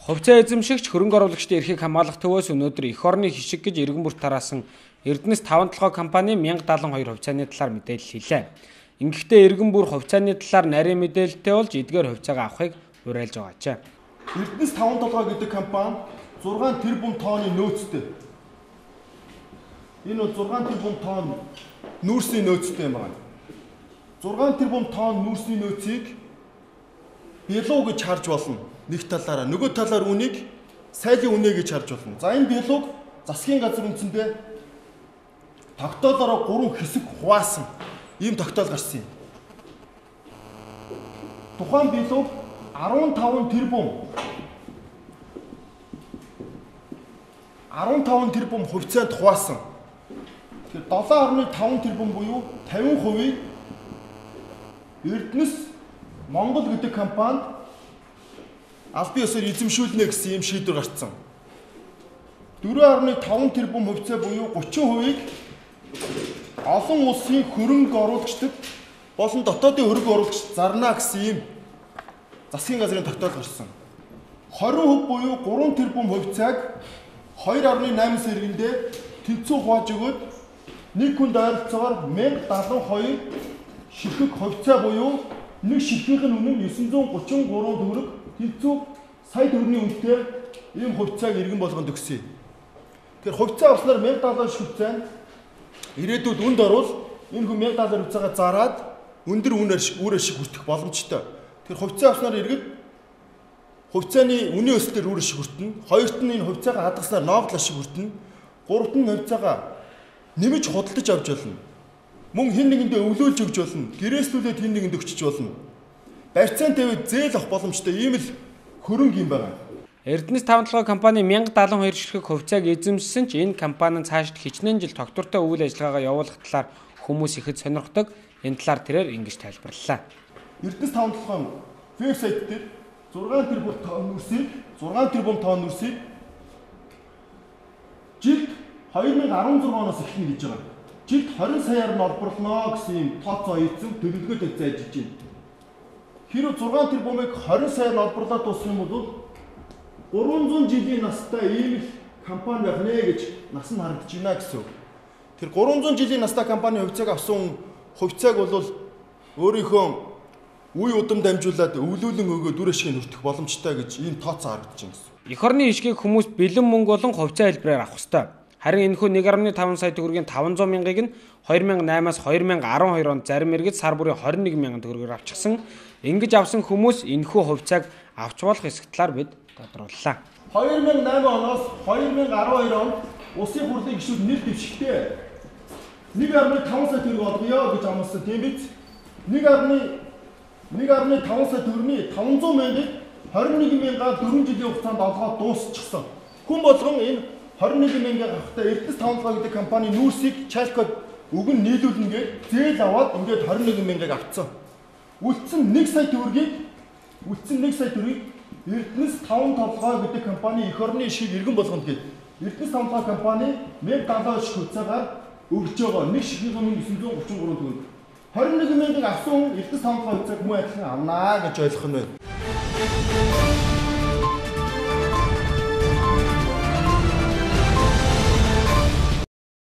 Хувьцаа эзэмшигч хөрөнгө оруулагчдын эрхийг хамгаалах төвөөс өнөөдөр эх орны хишиг гэж эргэн бүр тараасан Эрдэнэс 5 толгой компани 1072 хувьцааны талаар мэдээлэл хийлээ. Ингэхдээ эргэн бүр хувьцааны талаар нарийн мэдээлэлтэй болж эдгээр хувьцаагаа авахыг уриалж байгаачаа. Эрдэнэс 5 толгой гэдэг компани 6 тэрбум тонны нөөцтэй. Энэ бол 6 тэрбум тонн нүүрсний нөөцтэй юм байна. 6 тэрбум тонн нүүрсний нөөцийг бялуу гэж харж болно нэг талаараа нөгөө талаар үнийг сайлын үнэ гэж харж болно. За энэ бялууг засгийн газар үндсэндээ тогтоолороо гурван хэсэг хуваасан ийм тогтоол гарсан юм. Тухайн бялууг 15 тэрбум 15 тэрбум хувьцаанд хуваасан. Тэгэхээр 7.5 тэрбум буюу 50%-ийг Эрдэнэс Монгол гэдэг компани аль бие ёсоор эзэмшүүлнэ гэсэн юм шийдвэр гарцсан. 4.5 тэрбум хувьцаа буюу 30%-ийг олон улсын хөрөнгө оруулагчдад болон дотоодын хөрөнгө оруулагч зарна гэсэн юм засгийн газрын тогтоол гарсан. 20% буюу 3 тэрбум хувьцааг 2.8 сэргэндээ тэнцүү хувааж өгөөд нэг хүнд ойролцоогоор 1072 ширхэг хувьцаа буюу нэг ширхгийн үнэ нь 933 төгрөг хилцүү сая төгрөгийн үнэтэй ийм хувьцааг иргэн болгонд өгсөн. Тэгэхээр хувьцаа авснаар 1000 доллар нь ирээдүйд үнд орвол энэ хүн 1000 доллар хувьцаагаа зараад өндөр үнээр үүрээ шиг хүртэх боломжтой. Тэгэхээр хувьцаа авснаар иргэд хувьцааны үнийн өсөлтөөр үүрээ шиг хүртэнэ. Хоёрт нь энэ хувьцаагаа хадгаснаар ноогдлоо шиг хүртэнэ. Гуравт нь хувьцаагаа нэмж худалдаж авч болно. Мөн хин нэгэндээ өвлүүлж өгч болно. Гэрээслүүлээд хин нэгэнд өгчөж болно барьцаан тавиад зээл авах боломжтой ийм л хөрөнгө юм байна. Эрдэнэс 5 толгой компани 1072 ширхэг хувьцааг эзэмшсэн ч энэ компанийн цаашд хичнээн жил тогтвортой үйл ажиллагаагаа явуулах талаар хүмүүс ихэд сонирхдог. Энэ талаар тэрээр ингэж тайлбарллаа. Эрдэнэс 5 толгой вебсайт дээр 6 тэрбум тонн нүрсийг 6 тэрбум тонн нүрсийг жилд 2016 оноос эхэлнэ гэж байгаа. Жилд 20 саяар нь олборлоно гэсэн тооцоо хийсэн төлөвлөгөөтэй зайжиж байна. Хэрэв 6 тэрбумыг 20 сая олборлоод дууссан бол 300 жилийн настай ийм л компани байх нэ гэж нас нь харагдаж байна гэсэн. Тэр 300 жилийн настай компани хувьцааг авсан хувьцааг бол өөрийнхөө үе удам дамжуулаад өвлүүлэн өгөө дүр ашиг нүртэх боломжтой гэж ийм тооцоо харагдаж байна гэсэн. Эх орны ишгийг хүмүүс бэлэн мөнгө болон хувьцаа хэлбэрээр авах ёстой. Харин энэхүү 1.5 сая төгрөгийн 500 мянгаыг нь 2008-аас 2012 онд зарим иргэд сар бүрийн 21 мянган төгрөгөөр авчихсан. Ингэж авсан хүмүүс энэхүү хувьцааг авч болох хэсэг талаар бид тодрууллаа. 2008 оноос 2012 онд Улсын хурлын гишүүд нэр дэвшигтээ 1.5 сая төгрөг олгоё гэж амласан тийм биз? 1.1.5 сая төгрөгийн 500 мянгаыг 21 мянгаар 4 жилийн хугацаанд олгоод дуусчихсан. Хүн болгон энэ 21 мянга авахтаа Эрдэнэс тавлгаа гэдэг компани нүүрсийг чалкод өгөн нийлүүлнэ гэж зээл аваад ингээд 21 мянгаыг авцсан. Үлдсэн 1 сая төгрөгийг үлдсэн 1 сая төгрөгийг Эрдэнэс 5 толгой гэдэг компани эх орны шиг иргэн болгоно гэд Эрдэнэс 5 толгой компани 1070 шиг хуцаагаар өгж байгаа. Нэг шихийн өмнө 933 төгрөг. 21 мянгаыг авсан Эрдэнэс 5 толгой хуцааг муу адилхан авнаа гэж ойлгох нь байна.